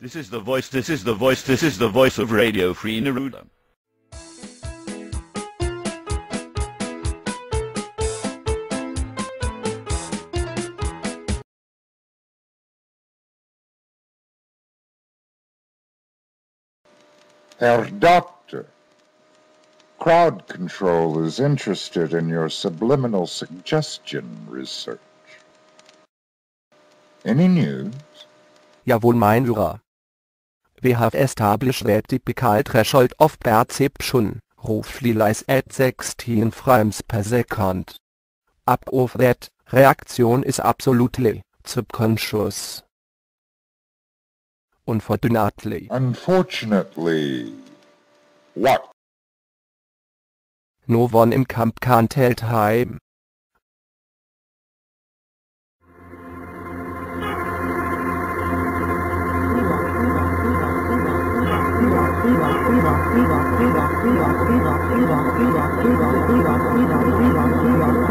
This is the voice, this is the voice, this is the voice of Radio Free Neruda. Herr Doctor, crowd control is interested in your subliminal suggestion research. Any news? Jawohl mein Führer. We have established that typical threshold of perception, roughly lies at 16 frames per second. Up of that, reaction is absolutely subconscious. Unfortunately, Unfortunately, what? no one im camp can tell time. Cuidado, cuidado, cuidado, cuidado, cuidado, cuidado, cuidado, cuidado, cuidado, cuidado, cuidado, cuidado, cuidado,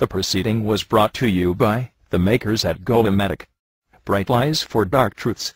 The proceeding was brought to you by the makers at Golematic. Bright Lies for Dark Truths.